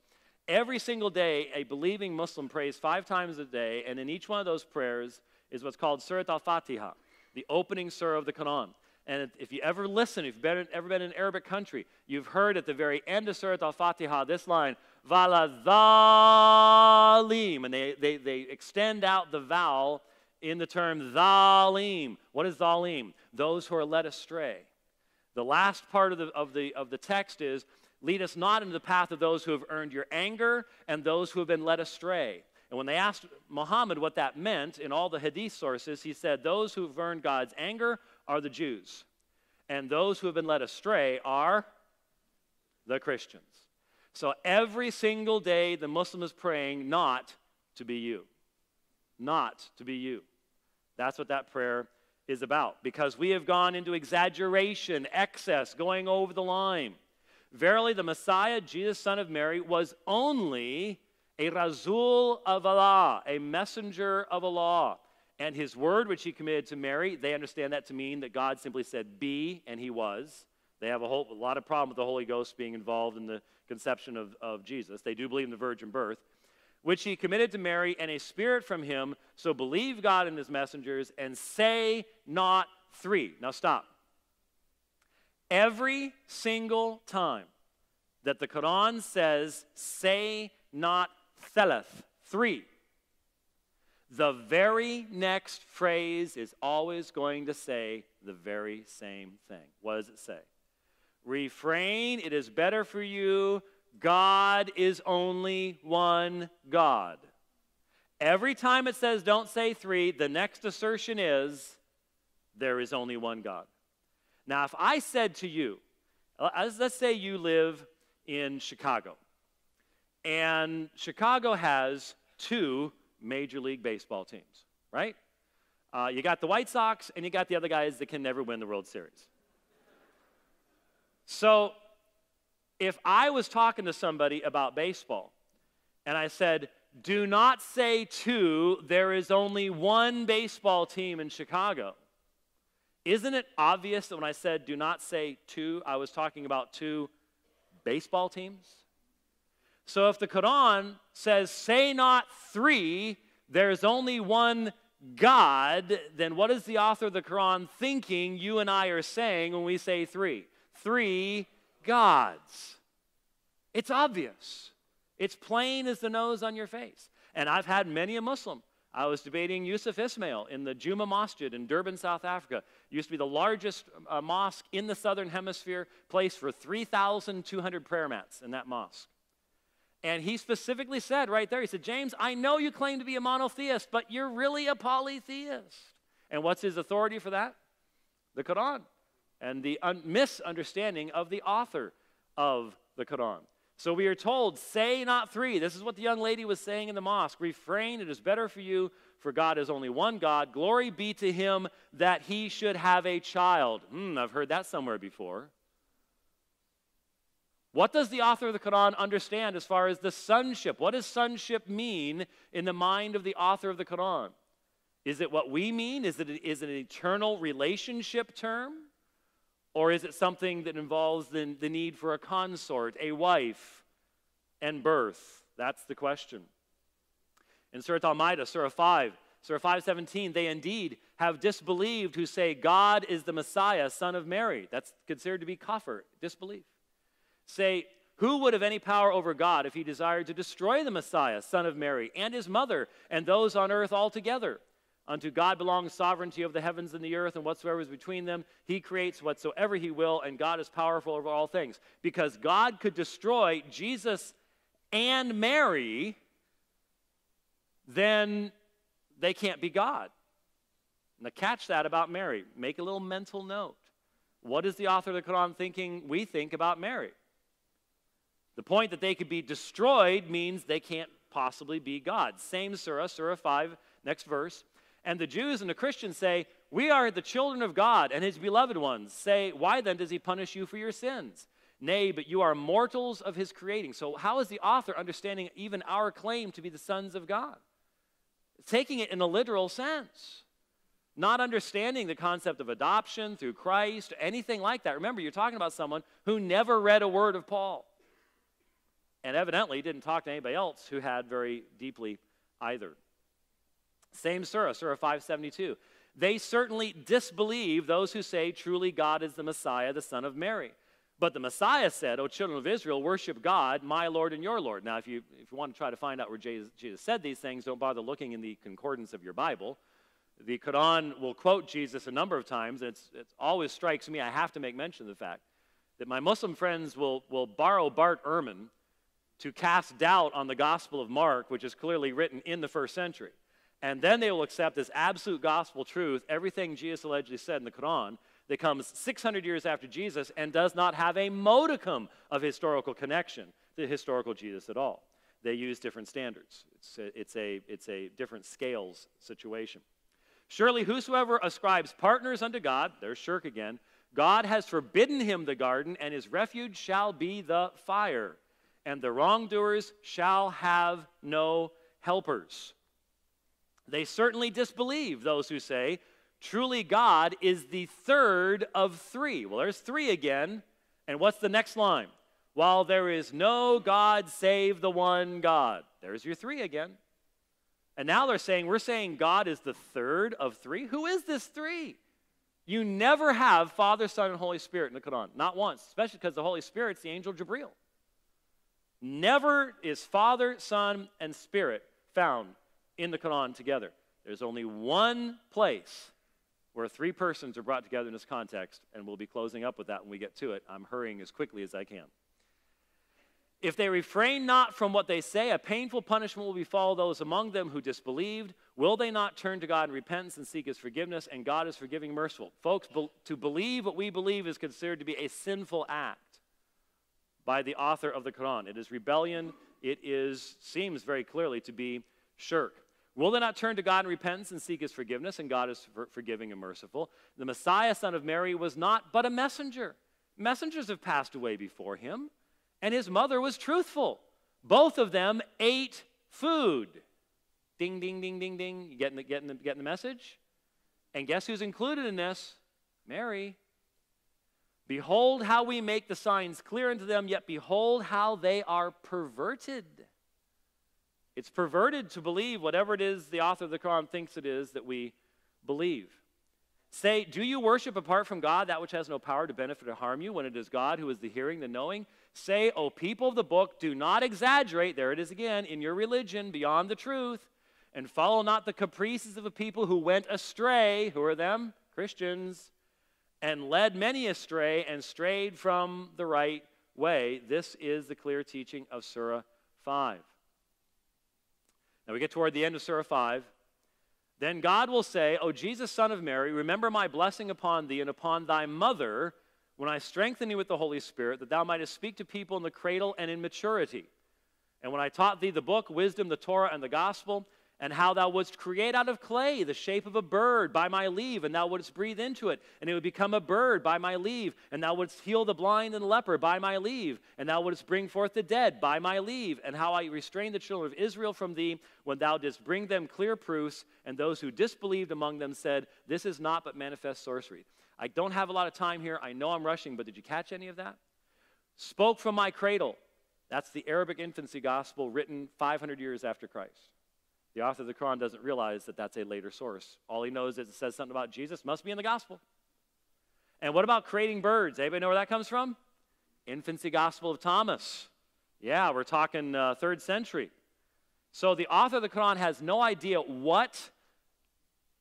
Every single day, a believing Muslim prays five times a day, and in each one of those prayers is what's called Surat al Fatiha, the opening surah of the Quran. And if you ever listen, if you've been, ever been in an Arabic country, you've heard at the very end of Surat al Fatiha this line, Vala Zalim. And they, they, they extend out the vowel in the term Zalim. What is Zalim? Those who are led astray. The last part of the, of, the, of the text is lead us not into the path of those who have earned your anger and those who have been led astray. And when they asked Muhammad what that meant in all the hadith sources, he said, Those who have earned God's anger are the Jews, and those who have been led astray are the Christians. So every single day, the Muslim is praying not to be you. Not to be you. That's what that prayer is about. Because we have gone into exaggeration, excess, going over the line. Verily, the Messiah, Jesus, son of Mary, was only a Rasul of Allah, a messenger of Allah. And his word, which he committed to Mary, they understand that to mean that God simply said, Be, and he was. They have a, whole, a lot of problem with the Holy Ghost being involved in the conception of, of Jesus. They do believe in the virgin birth, which he committed to Mary, and a spirit from him. So believe God and his messengers, and say not three. Now stop. Every single time that the Quran says, say not theleth, three, the very next phrase is always going to say the very same thing. What does it say? Refrain, it is better for you. God is only one God. Every time it says don't say three, the next assertion is there is only one God. Now, if I said to you, let's say you live in Chicago, and Chicago has two Major League Baseball teams, right? Uh, you got the White Sox, and you got the other guys that can never win the World Series. So, if I was talking to somebody about baseball, and I said, do not say two, there is only one baseball team in Chicago. Isn't it obvious that when I said do not say two, I was talking about two baseball teams? So if the Quran says say not three, there's only one God, then what is the author of the Quran thinking you and I are saying when we say three? Three gods. It's obvious. It's plain as the nose on your face. And I've had many a Muslim. I was debating Yusuf Ismail in the Juma Masjid in Durban, South Africa. It used to be the largest uh, mosque in the southern hemisphere, place for 3,200 prayer mats in that mosque. And he specifically said right there, he said, James, I know you claim to be a monotheist, but you're really a polytheist. And what's his authority for that? The Quran and the un- misunderstanding of the author of the Quran. So we are told, say not three. This is what the young lady was saying in the mosque. Refrain, it is better for you, for God is only one God. Glory be to him that he should have a child. Hmm, I've heard that somewhere before. What does the author of the Quran understand as far as the sonship? What does sonship mean in the mind of the author of the Quran? Is it what we mean? Is it, is it an eternal relationship term? Or is it something that involves the, the need for a consort, a wife, and birth? That's the question. In Surah Al-Ma'idah, Surah 5, Surah 517, they indeed have disbelieved who say God is the Messiah, son of Mary. That's considered to be kafir, disbelief. Say, who would have any power over God if he desired to destroy the Messiah, son of Mary, and his mother, and those on earth altogether? Unto God belongs sovereignty of the heavens and the earth and whatsoever is between them. He creates whatsoever he will, and God is powerful over all things. Because God could destroy Jesus and Mary, then they can't be God. Now, catch that about Mary. Make a little mental note. What is the author of the Quran thinking we think about Mary? The point that they could be destroyed means they can't possibly be God. Same surah, Surah 5, next verse. And the Jews and the Christians say, We are the children of God and his beloved ones. Say, Why then does he punish you for your sins? Nay, but you are mortals of his creating. So, how is the author understanding even our claim to be the sons of God? Taking it in a literal sense, not understanding the concept of adoption through Christ, anything like that. Remember, you're talking about someone who never read a word of Paul and evidently didn't talk to anybody else who had very deeply either. Same surah, Surah 572. They certainly disbelieve those who say truly God is the Messiah, the Son of Mary. But the Messiah said, O children of Israel, worship God, my Lord and your Lord. Now, if you, if you want to try to find out where Jesus, Jesus said these things, don't bother looking in the concordance of your Bible. The Quran will quote Jesus a number of times, and it's, it always strikes me, I have to make mention of the fact that my Muslim friends will, will borrow Bart Ehrman to cast doubt on the Gospel of Mark, which is clearly written in the first century. And then they will accept as absolute gospel truth everything Jesus allegedly said in the Quran that comes 600 years after Jesus and does not have a modicum of historical connection to historical Jesus at all. They use different standards. It's a, it's a, it's a different scales situation. Surely whosoever ascribes partners unto God, there's shirk again, God has forbidden him the garden, and his refuge shall be the fire, and the wrongdoers shall have no helpers. They certainly disbelieve those who say, truly God is the third of three. Well, there's three again. And what's the next line? While there is no God save the one God. There's your three again. And now they're saying, we're saying God is the third of three. Who is this three? You never have Father, Son, and Holy Spirit in the Quran. Not once, especially because the Holy Spirit's the angel Jibril. Never is Father, Son, and Spirit found in the Quran together. There's only one place where three persons are brought together in this context, and we'll be closing up with that when we get to it. I'm hurrying as quickly as I can. If they refrain not from what they say, a painful punishment will befall those among them who disbelieved. Will they not turn to God in repentance and seek his forgiveness? And God is forgiving, merciful. Folks, be- to believe what we believe is considered to be a sinful act by the author of the Quran. It is rebellion. It is seems very clearly to be shirk. Will they not turn to God in repentance and seek his forgiveness? And God is for- forgiving and merciful. The Messiah, son of Mary, was not but a messenger. Messengers have passed away before him, and his mother was truthful. Both of them ate food. Ding, ding, ding, ding, ding. You getting the, getting the, getting the message? And guess who's included in this? Mary. Behold how we make the signs clear unto them, yet behold how they are perverted. It's perverted to believe whatever it is the author of the Quran thinks it is that we believe. Say, do you worship apart from God that which has no power to benefit or harm you when it is God who is the hearing, the knowing? Say, O people of the book, do not exaggerate, there it is again, in your religion beyond the truth, and follow not the caprices of a people who went astray. Who are them? Christians. And led many astray and strayed from the right way. This is the clear teaching of Surah 5. Now we get toward the end of Surah 5. Then God will say, O Jesus, son of Mary, remember my blessing upon thee and upon thy mother when I strengthened thee with the Holy Spirit, that thou mightest speak to people in the cradle and in maturity. And when I taught thee the book, wisdom, the Torah, and the gospel, and how thou wouldst create out of clay the shape of a bird by my leave, and thou wouldst breathe into it, and it would become a bird by my leave, and thou wouldst heal the blind and the leper by my leave, and thou wouldst bring forth the dead by my leave, and how I restrained the children of Israel from thee when thou didst bring them clear proofs, and those who disbelieved among them said, This is not but manifest sorcery. I don't have a lot of time here. I know I'm rushing, but did you catch any of that? Spoke from my cradle. That's the Arabic infancy gospel written 500 years after Christ. The author of the Quran doesn't realize that that's a later source. All he knows is it says something about Jesus, must be in the gospel. And what about creating birds? Anybody know where that comes from? Infancy Gospel of Thomas. Yeah, we're talking uh, third century. So the author of the Quran has no idea what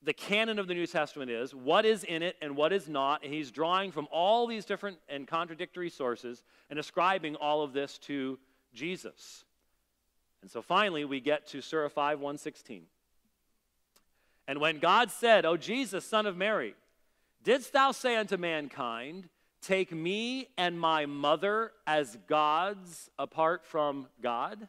the canon of the New Testament is, what is in it and what is not, and he's drawing from all these different and contradictory sources and ascribing all of this to Jesus. And so finally, we get to Surah 5 116. And when God said, O Jesus, son of Mary, didst thou say unto mankind, Take me and my mother as gods apart from God?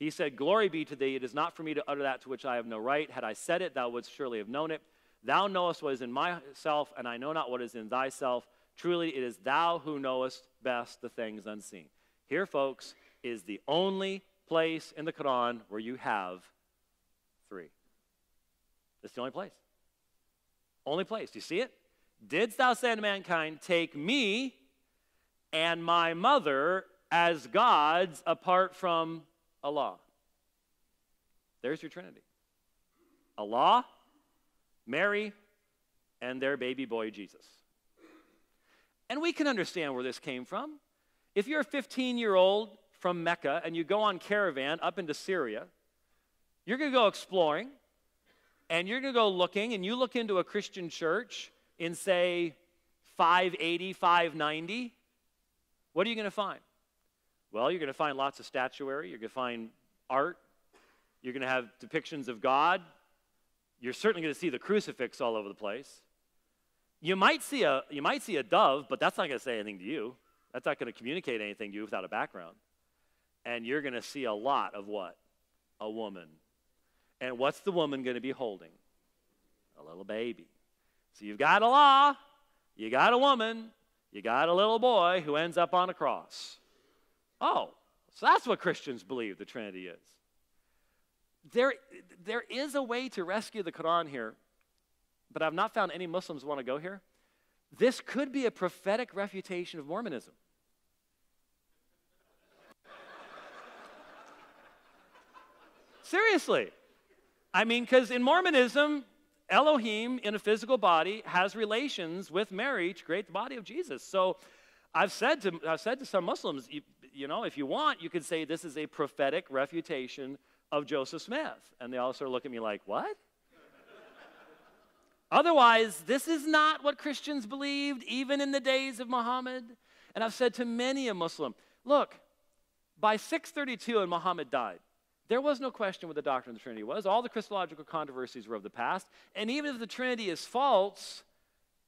He said, Glory be to thee. It is not for me to utter that to which I have no right. Had I said it, thou wouldst surely have known it. Thou knowest what is in myself, and I know not what is in thyself. Truly, it is thou who knowest best the things unseen. Here, folks, is the only place in the Quran where you have three. That's the only place. Only place. Do you see it? Didst thou say to mankind, Take me and my mother as gods apart from Allah? There's your Trinity Allah, Mary, and their baby boy Jesus. And we can understand where this came from. If you're a 15 year old from Mecca and you go on caravan up into Syria, you're going to go exploring and you're going to go looking and you look into a Christian church in, say, 580, 590. What are you going to find? Well, you're going to find lots of statuary, you're going to find art, you're going to have depictions of God. You're certainly going to see the crucifix all over the place. You might see a, you might see a dove, but that's not going to say anything to you. That's not going to communicate anything to you without a background and you're going to see a lot of what? A woman. And what's the woman going to be holding? A little baby. So you've got Allah, you got a woman, you got a little boy who ends up on a cross. Oh, so that's what Christians believe the Trinity is. There, there is a way to rescue the Quran here, but I've not found any Muslims want to go here. This could be a prophetic refutation of Mormonism. Seriously. I mean, because in Mormonism, Elohim in a physical body has relations with Mary to create the body of Jesus. So I've said to, I've said to some Muslims, you, you know, if you want, you could say this is a prophetic refutation of Joseph Smith. And they all sort of look at me like, what? [laughs] Otherwise, this is not what Christians believed even in the days of Muhammad. And I've said to many a Muslim, look, by 632 and Muhammad died, there was no question what the doctrine of the Trinity was. All the Christological controversies were of the past. And even if the Trinity is false,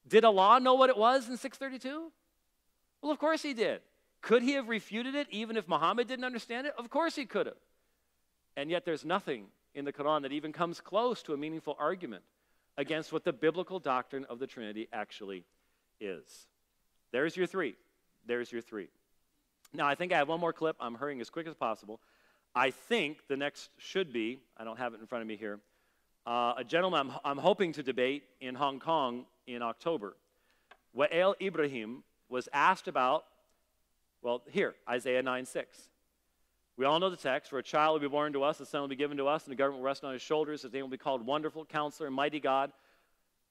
did Allah know what it was in 632? Well, of course he did. Could he have refuted it even if Muhammad didn't understand it? Of course he could have. And yet there's nothing in the Quran that even comes close to a meaningful argument against what the biblical doctrine of the Trinity actually is. There's your three. There's your three. Now, I think I have one more clip. I'm hurrying as quick as possible. I think the next should be, I don't have it in front of me here, uh, a gentleman I'm, I'm, hoping to debate in Hong Kong in October. Wael Ibrahim was asked about, well, here, Isaiah 9 6. We all know the text. For a child will be born to us, a son will be given to us, and the government will rest on his shoulders. His name will be called Wonderful Counselor, Mighty God.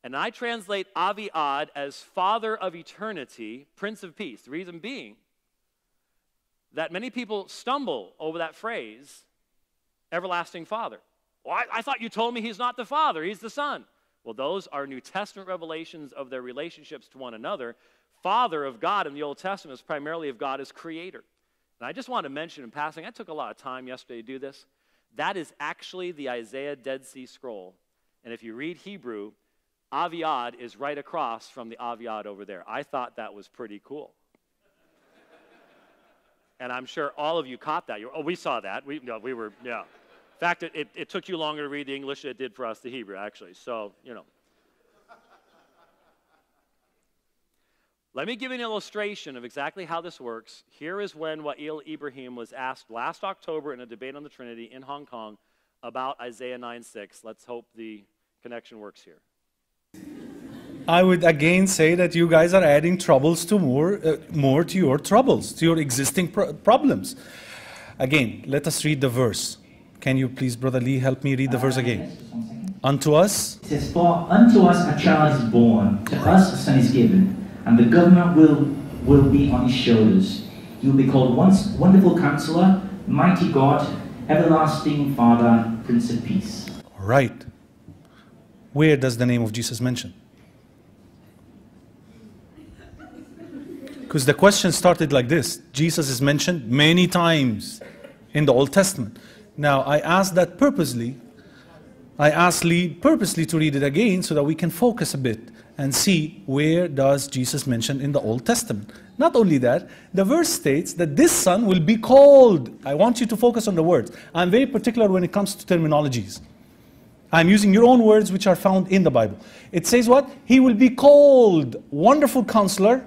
And I translate Aviad as Father of Eternity, Prince of Peace. The reason being that many people stumble over that phrase, Everlasting Father. Well, I, I thought you told me he's not the Father, he's the Son. Well, those are New Testament revelations of their relationships to one another. Father of God in the Old Testament is primarily of God as creator. And I just want to mention in passing, I took a lot of time yesterday to do this. That is actually the Isaiah Dead Sea Scroll. And if you read Hebrew, Aviad is right across from the Aviad over there. I thought that was pretty cool. And I'm sure all of you caught that. oh, we saw that. We, no, we were, yeah. In fact, it, it, it took you longer to read the English than it did for us the Hebrew, actually. So, you know. Let me give you an illustration of exactly how this works. Here is when Wael Ibrahim was asked last October in a debate on the Trinity in Hong Kong about Isaiah 9 6. Let's hope the connection works here. I would again say that you guys are adding troubles to more, uh, more to your troubles, to your existing pro- problems. Again, let us read the verse. Can you please, Brother Lee, help me read the uh, verse again? Unto us. It says, For unto us a child is born, to us a son is given and the government will, will be on his shoulders. He will be called once Wonderful Counselor, Mighty God, Everlasting Father, Prince of Peace. All right. Where does the name of Jesus mention? Because the question started like this Jesus is mentioned many times in the Old Testament. Now, I asked that purposely. I asked Lee purposely to read it again so that we can focus a bit and see where does Jesus mention in the Old Testament. Not only that, the verse states that this son will be called. I want you to focus on the words. I'm very particular when it comes to terminologies. I'm using your own words which are found in the Bible. It says what? He will be called Wonderful Counselor,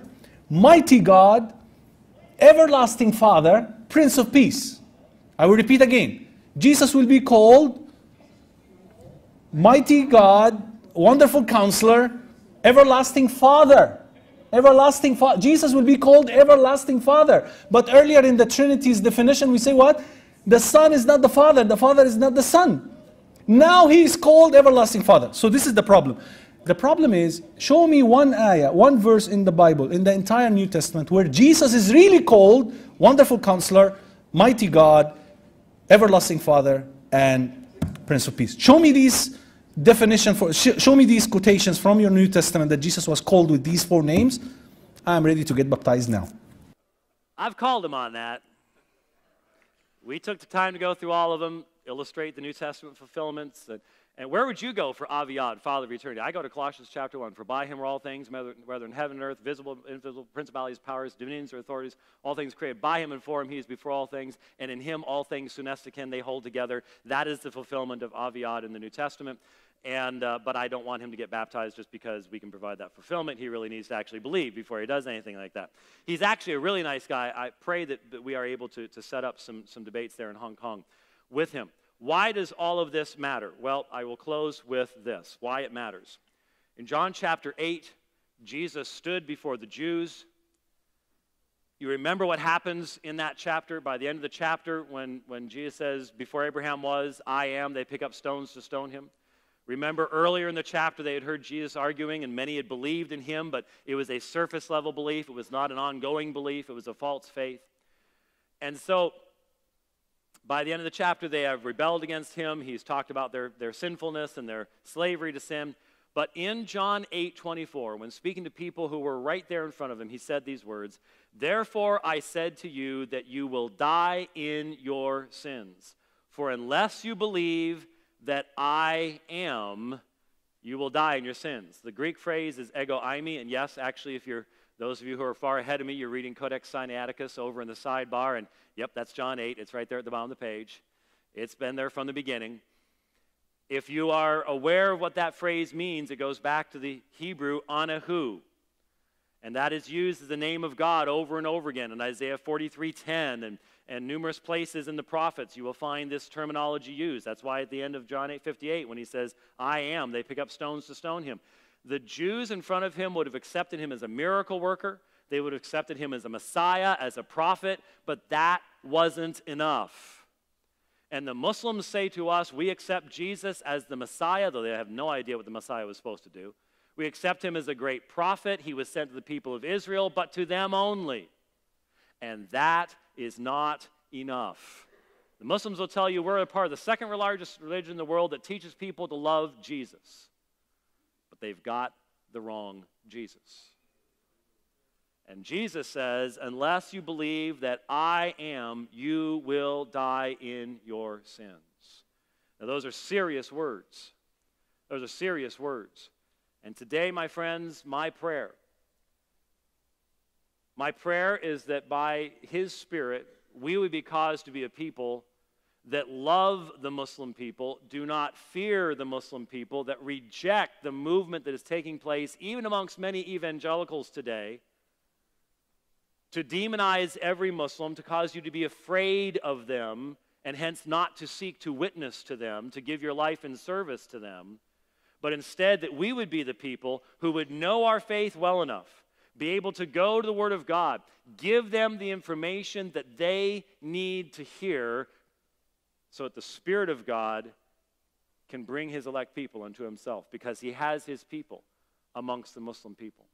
Mighty God, Everlasting Father, Prince of Peace. I will repeat again. Jesus will be called Mighty God, Wonderful Counselor, Everlasting Father. Everlasting Father. Jesus will be called Everlasting Father. But earlier in the Trinity's definition, we say what? The Son is not the Father, the Father is not the Son. Now he is called Everlasting Father. So this is the problem. The problem is, show me one ayah, one verse in the Bible, in the entire New Testament, where Jesus is really called Wonderful Counselor, Mighty God, Everlasting Father, and Prince of Peace. Show me these definition for, sh show me these quotations from your New Testament that Jesus was called with these four names. I'm ready to get baptized now. I've called him on that. We took the time to go through all of them, illustrate the New Testament fulfillments. And, and where would you go for Aviad, Father of Eternity? I go to Colossians chapter 1. For by him are all things, whether in heaven and earth, visible, invisible, principalities, powers, dominions, or authorities, all things created. By him and for him, he is before all things, and in him all things, sunesteken, they hold together. That is the fulfillment of Aviad in the New Testament. And, uh, but I don't want him to get baptized just because we can provide that fulfillment. He really needs to actually believe before he does anything like that. He's actually a really nice guy. I pray that, that we are able to, to set up some, some debates there in Hong Kong with him. Why does all of this matter? Well, I will close with this why it matters. In John chapter 8, Jesus stood before the Jews. You remember what happens in that chapter? By the end of the chapter, when, when Jesus says, Before Abraham was, I am, they pick up stones to stone him. Remember earlier in the chapter, they had heard Jesus arguing, and many had believed in him, but it was a surface level belief. It was not an ongoing belief, it was a false faith. And so, by the end of the chapter, they have rebelled against him. He's talked about their, their sinfulness and their slavery to sin. But in John 8 24, when speaking to people who were right there in front of him, he said these words Therefore I said to you that you will die in your sins. For unless you believe that I am, you will die in your sins. The Greek phrase is ego eimi, and yes, actually, if you're those of you who are far ahead of me, you're reading Codex Sinaiticus over in the sidebar, and yep, that's John 8. It's right there at the bottom of the page. It's been there from the beginning. If you are aware of what that phrase means, it goes back to the Hebrew anahu. And that is used as the name of God over and over again in Isaiah 43:10 and, and numerous places in the prophets you will find this terminology used. That's why at the end of John 8:58 when he says, "I am," they pick up stones to stone him. The Jews in front of him would have accepted him as a miracle worker. They would have accepted him as a Messiah, as a prophet, but that wasn't enough. And the Muslims say to us, we accept Jesus as the Messiah, though they have no idea what the Messiah was supposed to do. We accept him as a great prophet. He was sent to the people of Israel, but to them only. And that is not enough. The Muslims will tell you we're a part of the second largest religion in the world that teaches people to love Jesus. They've got the wrong Jesus. And Jesus says, Unless you believe that I am, you will die in your sins. Now, those are serious words. Those are serious words. And today, my friends, my prayer, my prayer is that by His Spirit, we would be caused to be a people that love the Muslim people, do not fear the Muslim people, that reject the movement that is taking place, even amongst many evangelicals today to demonize every Muslim, to cause you to be afraid of them, and hence not to seek to witness to them, to give your life in service to them, but instead that we would be the people who would know our faith well enough, be able to go to the Word of God, give them the information that they need to hear so that the Spirit of God can bring His elect people unto Himself because He has His people amongst the Muslim people.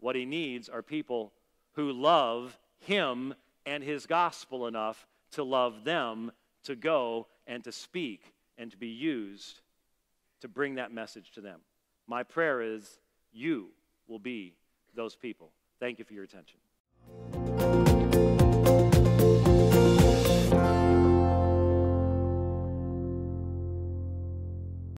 What He needs are people who love him and his gospel enough to love them, to go and to speak and to be used to bring that message to them. My prayer is you will be those people. Thank you for your attention.